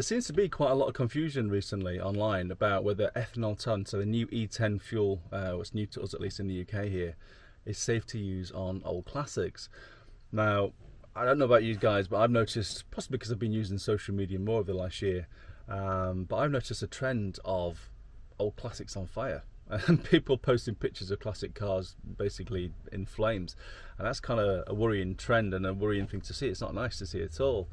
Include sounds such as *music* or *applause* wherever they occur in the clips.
There seems to be quite a lot of confusion recently online about whether ethanol ton, so the new E10 fuel, uh, what's new to us at least in the UK here, is safe to use on old classics. Now, I don't know about you guys, but I've noticed, possibly because I've been using social media more over the last year, um, but I've noticed a trend of old classics on fire *laughs* and people posting pictures of classic cars basically in flames. And that's kind of a worrying trend and a worrying thing to see. It's not nice to see at all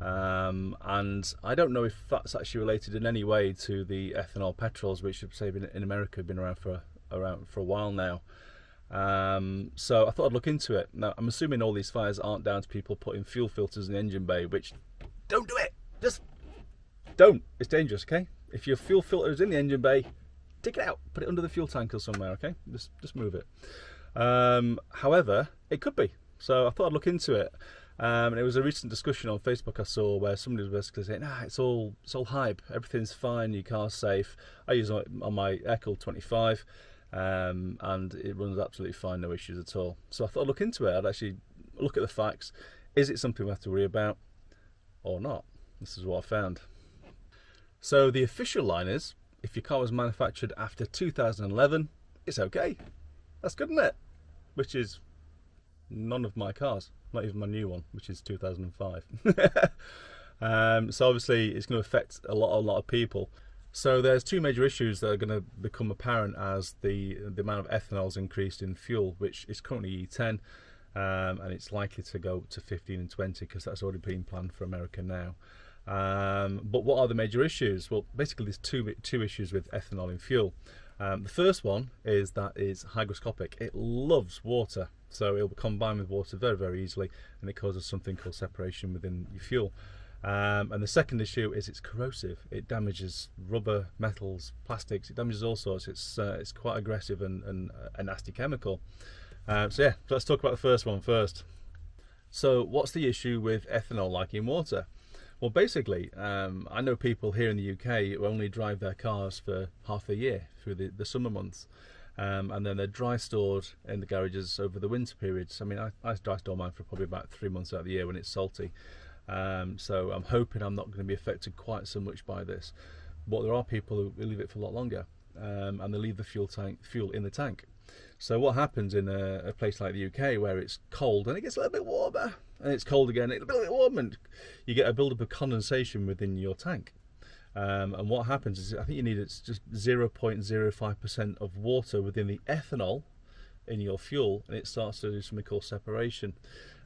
um, and I don't know if that's actually related in any way to the ethanol petrols which say in America have been around for around for a while now um, so I thought I'd look into it now I'm assuming all these fires aren't down to people putting fuel filters in the engine bay which don't do it just don't it's dangerous okay if your fuel filter is in the engine bay take it out, put it under the fuel tank or somewhere, okay? Just, just move it. Um, however, it could be. So I thought I'd look into it. Um, and it was a recent discussion on Facebook I saw where somebody was basically saying, "Ah, it's all it's all hype. Everything's fine. Your car's safe." I use it on my Echo 25, um, and it runs absolutely fine, no issues at all. So I thought I'd look into it. I'd actually look at the facts. Is it something we have to worry about, or not? This is what I found. So the official line is if your car was manufactured after 2011, it's okay. That's good, isn't it? Which is none of my cars, not even my new one, which is 2005. *laughs* um, so obviously it's going to affect a lot, a lot of people. So there's two major issues that are going to become apparent as the the amount of ethanol is increased in fuel, which is currently E10, um, and it's likely to go to 15 and 20 because that's already been planned for America now. Um, but what are the major issues? Well, basically there's two, two issues with ethanol in fuel. Um, the first one is that it's hygroscopic. It loves water, so it'll combine with water very, very easily, and it causes something called separation within your fuel. Um, and the second issue is it's corrosive. It damages rubber, metals, plastics. It damages all sorts. It's uh, it's quite aggressive and, and a nasty chemical. Um, so yeah, let's talk about the first one first. So what's the issue with ethanol like in water? Well, basically, um, I know people here in the UK who only drive their cars for half a year through the, the summer months. Um, and then they're dry stored in the garages over the winter periods. I mean, I, I dry store mine for probably about three months out of the year when it's salty. Um, so I'm hoping I'm not going to be affected quite so much by this. But there are people who leave it for a lot longer, um, and they leave the fuel tank fuel in the tank. So what happens in a, a, place like the UK where it's cold and it gets a little bit warmer and it's cold again, it's a little bit warmer, and you get a buildup of condensation within your tank. Um, and what happens is, I think you need it's just 0.05% of water within the ethanol in your fuel, and it starts to do something called separation.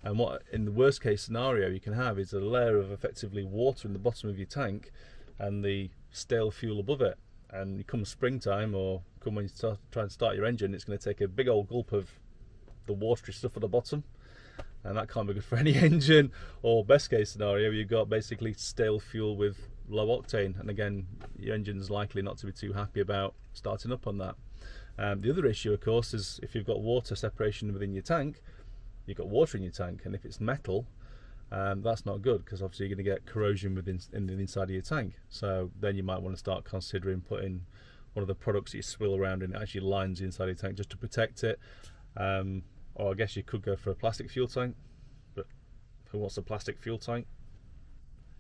And what, in the worst case scenario, you can have is a layer of effectively water in the bottom of your tank, and the stale fuel above it. And you come springtime, or come when you start, try and start your engine, it's going to take a big old gulp of the watery stuff at the bottom and that can't be good for *laughs* any engine or best case scenario you've got basically stale fuel with low octane and again your engine's likely not to be too happy about starting up on that. Um, the other issue of course is if you've got water separation within your tank you've got water in your tank and if it's metal um, that's not good because obviously you're going to get corrosion within in the inside of your tank. So then you might want to start considering putting one of the products that you swill around and it actually lines the inside of your tank just to protect it. Um, or I guess you could go for a plastic fuel tank, but who wants a plastic fuel tank?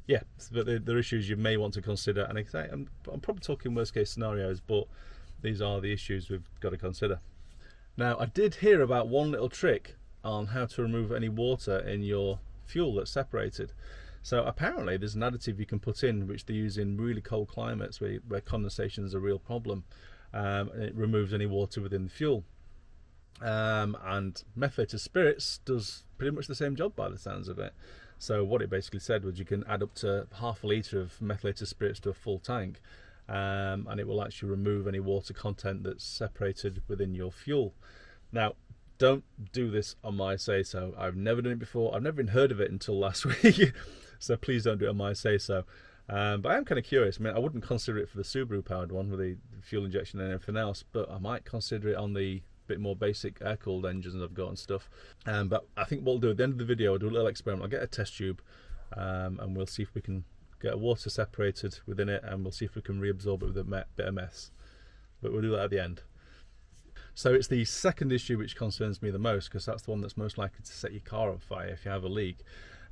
Yeah, but there, are issues you may want to consider, and I'm, I'm probably talking worst case scenarios, but these are the issues we've got to consider. Now, I did hear about one little trick on how to remove any water in your fuel that's separated. So apparently there's an additive you can put in which they use in really cold climates where, where condensation is a real problem um, and it removes any water within the fuel. Um, and methylated spirits does pretty much the same job by the sounds of it. So what it basically said was you can add up to half a litre of methylated spirits to a full tank um, and it will actually remove any water content that's separated within your fuel. Now, don't do this on my say so. I've never done it before. I've never even heard of it until last *laughs* week. so please don't do it on my say so. Um, but I am kind of curious. I mean, I wouldn't consider it for the Subaru powered one with the fuel injection and everything else, but I might consider it on the bit more basic air cooled engines I've got and stuff. Um, but I think what we'll do at the end of the video, I'll do a little experiment. I'll get a test tube um, and we'll see if we can get water separated within it and we'll see if we can reabsorb it with a bit of meths. But we'll do that at the end. So it's the second issue which concerns me the most because that's the one that's most likely to set your car on fire if you have a leak.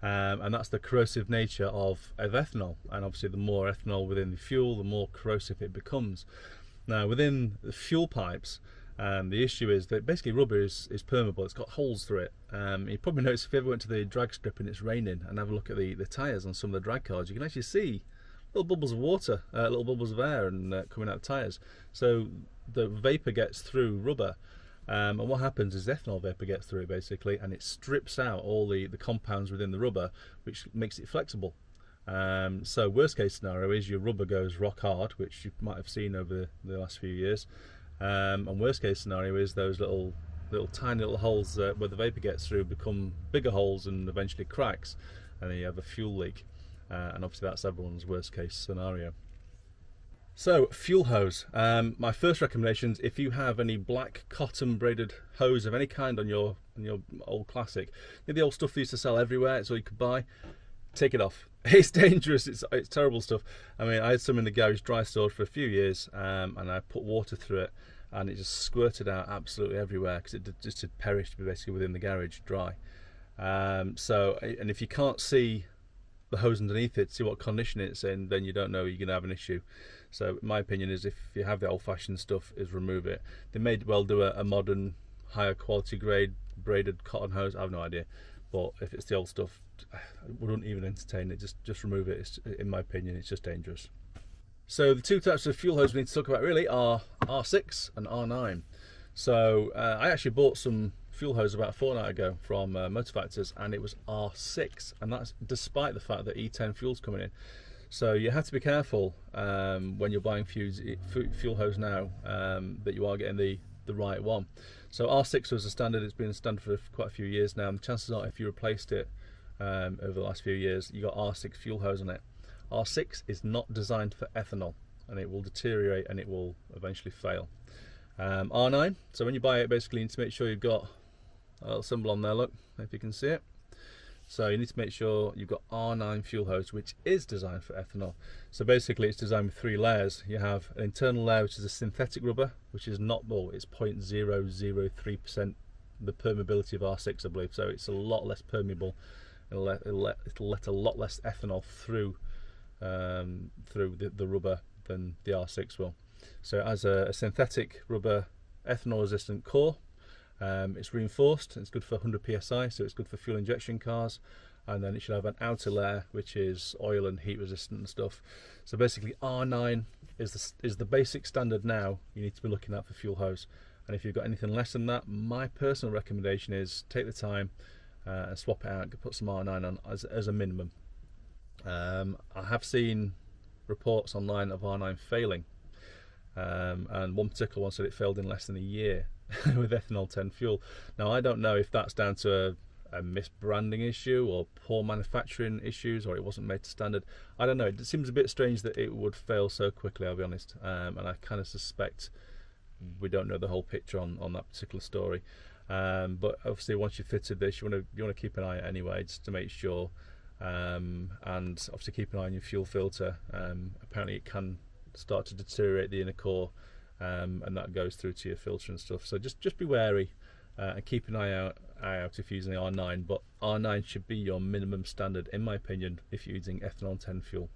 Um, and that's the corrosive nature of, of ethanol. And obviously, the more ethanol within the fuel, the more corrosive it becomes. Now, within the fuel pipes, um, the issue is that basically rubber is, is permeable, it's got holes through it. Um, you probably noticed if you ever went to the drag strip and it's raining and have a look at the, the tyres on some of the drag cars, you can actually see little bubbles of water, uh, little bubbles of air and uh, coming out of the tyres. So the vapour gets through rubber. Um, and what happens is ethanol vapor gets through basically and it strips out all the, the compounds within the rubber which makes it flexible um, so worst case scenario is your rubber goes rock hard which you might have seen over the last few years um, and worst case scenario is those little little tiny little holes uh, where the vapor gets through become bigger holes and eventually cracks, and then you have a fuel leak. Uh, and obviously that's everyone's worst case scenario. So fuel hose. Um, my first recommendations: if you have any black cotton braided hose of any kind on your on your old classic, the old stuff they used to sell everywhere, it's all you could buy. Take it off. *laughs* It's dangerous. It's it's terrible stuff. I mean, I had some in the garage dry stored for a few years, um, and I put water through it, and it just squirted out absolutely everywhere because it just had perished to be basically within the garage dry. Um, so, and if you can't see the hose underneath it, see what condition it's in, then you don't know you're going to have an issue. So, my opinion is if you have the old-fashioned stuff, is remove it. They may well do a, a modern, higher quality grade braided cotton hose. I have no idea, but if it's the old stuff, *sighs* I wouldn't even entertain it. Just just remove it. It's, in my opinion, it's just dangerous. So the two types of fuel hose we need to talk about really are R6 and R9. So uh, I actually bought some fuel hose about a fortnight ago from uh, Motor Factors and it was R6 and that's despite the fact that E10 fuel's coming in. So you have to be careful um, when you're buying fuels, fuel hose now um, that you are getting the, the right one. So R6 was a standard, it's been a standard for quite a few years now and chances are if you replaced it um, over the last few years you got R6 fuel hose on it. R6 is not designed for ethanol and it will deteriorate and it will eventually fail. Um, R9, so when you buy it basically you need to make sure you've got a little symbol on there, look, if you can see it. So you need to make sure you've got R9 fuel hose which is designed for ethanol. So basically it's designed with three layers. You have an internal layer which is a synthetic rubber which is not, well it's 0.003% the permeability of R6 I believe, so it's a lot less permeable. It'll let, it'll let, it'll let a lot less ethanol through um, through the, the, rubber than the R6 will. So as a, a synthetic rubber ethanol resistant core, um, it's reinforced, it's good for 100 psi, so it's good for fuel injection cars. And then it should have an outer layer which is oil and heat resistant and stuff. So basically R9 is the, is the basic standard now you need to be looking at for fuel hose. And if you've got anything less than that, my personal recommendation is take the time uh, and swap it out and put some R9 on as, as a minimum. Um, I have seen reports online of R9 failing, um, and one particular one said it failed in less than a year *laughs* with ethanol 10 fuel. Now, I don't know if that's down to a, a misbranding issue or poor manufacturing issues or it wasn't made to standard. I don't know. It seems a bit strange that it would fail so quickly, I'll be honest. Um, and I kind of suspect we don't know the whole picture on, on that particular story. Um, but obviously, once you've fitted this, you want to you want to keep an eye anyway, just to make sure um, and obviously keep an eye on your fuel filter. Um, apparently, it can start to deteriorate the inner core, um, and that goes through to your filter and stuff. So just just be wary uh, and keep an eye out eye out if you're using the R9. But R9 should be your minimum standard, in my opinion, if you're using ethanol 10 fuel.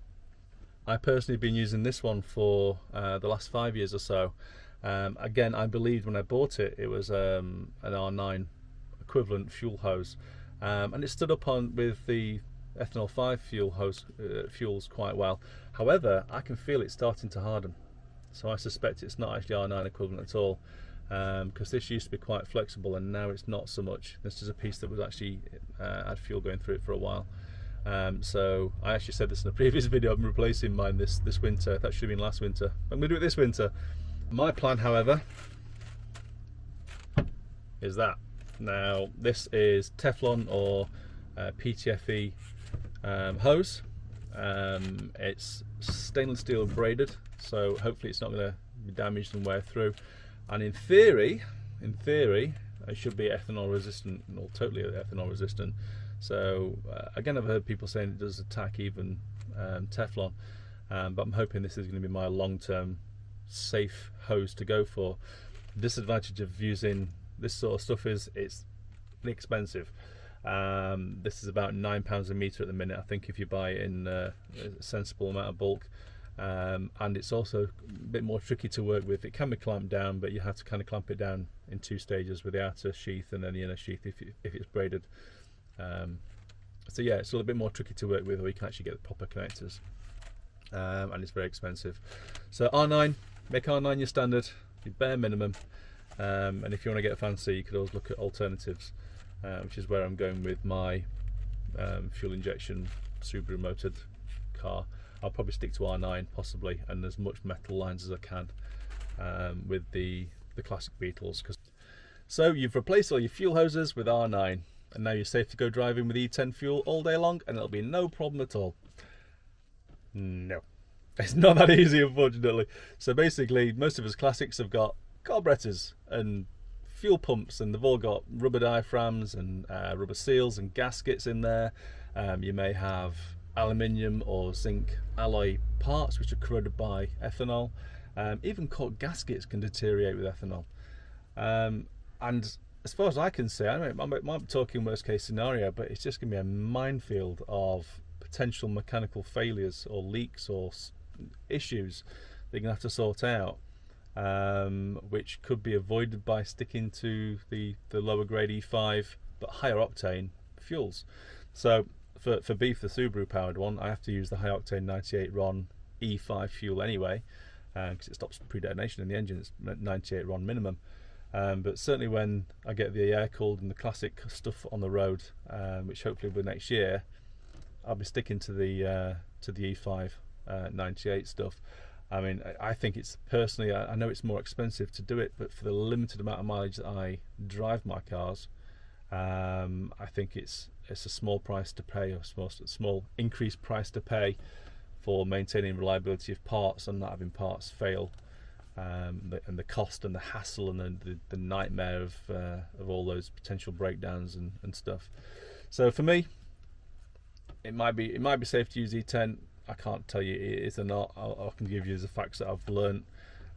I personally have been using this one for uh, the last five years or so. Um, again, I believed when I bought it, it was um, an R9 equivalent fuel hose, um, and it stood up on with the ethanol 5 fuel hose, uh, fuels quite well. However, I can feel it starting to harden. So I suspect it's not actually R9 equivalent at all because um, this used to be quite flexible and now it's not so much. This is a piece that was actually uh, had fuel going through it for a while. Um, so I actually said this in a *laughs* previous video, I'm replacing mine this, this winter. That should have been last winter. I'm going to do it this winter. My plan, however, is that. Now, this is Teflon or uh, PTFE um, hose. Um, it's stainless steel braided, so hopefully it's not going to be damaged and wear through. And in theory, in theory, it should be ethanol resistant, or totally ethanol resistant. So uh, again, I've heard people saying it does attack even um, Teflon, um, but I'm hoping this is going to be my long-term safe hose to go for. Disadvantage of using this sort of stuff is it's expensive. Um, this is about nine pounds a meter at the minute. I think if you buy it in uh, a sensible amount of bulk, um, and it's also a bit more tricky to work with. It can be clamped down, but you have to kind of clamp it down in two stages with the outer sheath and then the inner sheath if, you, if it's braided. Um, so yeah, it's a little bit more tricky to work with, or you can actually get the proper connectors, um, and it's very expensive. So R9, make R9 your standard, your bare minimum, um, and if you want to get fancy, you could always look at alternatives, uh, which is where I'm going with my um, fuel injection Subaru motored car. I'll probably stick to R9 possibly, and as much metal lines as I can um, with the the classic Beetles. So you've replaced all your fuel hoses with R9, and now you're safe to go driving with E10 fuel all day long, and it'll be no problem at all. No, *laughs* it's not that easy, unfortunately. So basically, most of us classics have got carburetors and fuel pumps, and they've all got rubber diaphragms and uh, rubber seals and gaskets in there. Um, you may have aluminium or zinc alloy parts which are corroded by ethanol. Um, even cork gaskets can deteriorate with ethanol. Um, and as far as I can see, I mean, I'm, I'm talking worst case scenario, but it's just going to be a minefield of potential mechanical failures or leaks or issues that you're going to have to sort out, um, which could be avoided by sticking to the, the lower grade E5 but higher octane fuels. So for, for beef, the Subaru powered one, I have to use the high octane 98 RON E5 fuel anyway, because uh, it stops pre-detonation in the engine. It's 98 RON minimum. Um, but certainly when I get the air cooled and the classic stuff on the road, um, which hopefully will be next year, I'll be sticking to the uh, to the E5 uh, 98 stuff. I mean, I think it's personally, I know it's more expensive to do it, but for the limited amount of mileage that I drive my cars, um, I think it's it's a small price to pay, or small small increased price to pay for maintaining reliability of parts and not having parts fail, um, and the cost and the hassle and the, the, the nightmare of uh, of all those potential breakdowns and, and stuff. So for me, it might be it might be safe to use E10. I can't tell you it is or not. I can give you the facts that I've learned.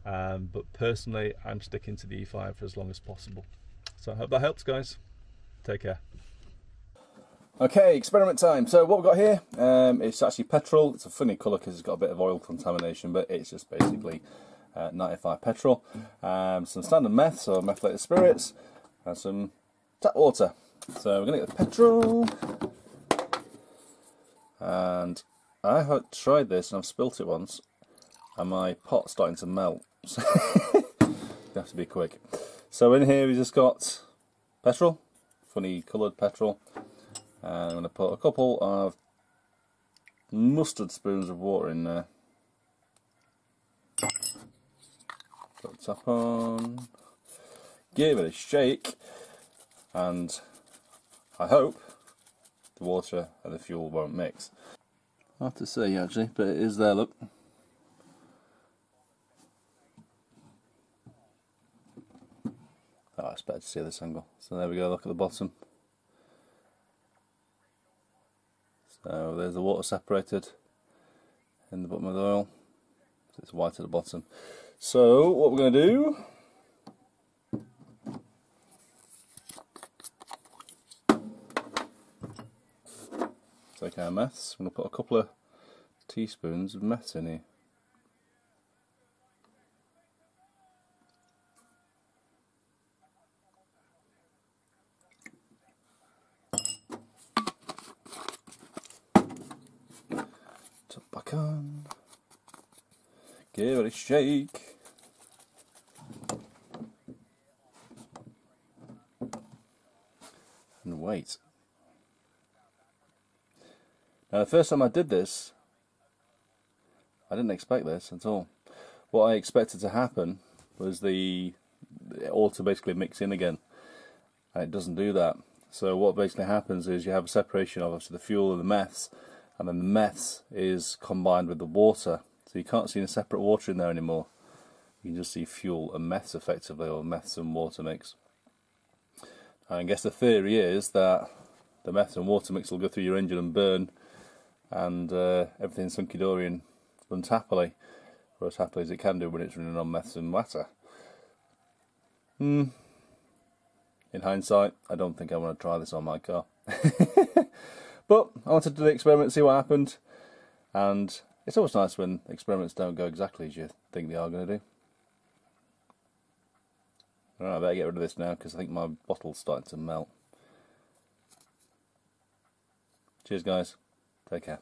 Um, but personally, I'm sticking to the E5 for as long as possible. So I hope that helps, guys. Take care. Okay, experiment time. So what we've got here, um, it's actually petrol. It's a funny colour because it's got a bit of oil contamination, but it's just basically uh, 95 petrol. Um, some standard meth, so methylated spirits, and some tap water. So we're going to get the petrol. And I have tried this and I've spilt it once, and my pot's starting to melt. *laughs* So you have to be quick. So in here we've just got petrol, funny coloured petrol. And I'm going to put a couple of mustard spoons of water in there. Put the top on, give it a shake, and I hope the water and the fuel won't mix. Have to say actually, but it is there, look. Oh, it's better to see this angle. So there we go, look at the bottom. So there's the water separated in the bottom of the oil. It's white at the bottom. So what we're going to do our meths. I'm going to put a couple of teaspoons of meths in here. Top back on. Give it a shake. And wait. The first time I did this, I didn't expect this at all. What I expected to happen was the all to basically mix in again. And it doesn't do that. So what basically happens is you have a separation of the fuel and the meths and then the meths is combined with the water so you can't see any separate water in there anymore you can just see fuel and meths effectively or meths and water mix and I guess the theory is that the meths and water mix will go through your engine and burn and uh, everything's hunky-dory and runs happily or as happily as it can do when it's running on meths and water hmm in hindsight I don't think I want to try this on my car *laughs* but I wanted to do the experiment, see what happened, and it's always nice when experiments don't go exactly as you think they are going to do. Alright, I better get rid of this now because I think my bottle's starting to melt. Cheers, guys. Take care.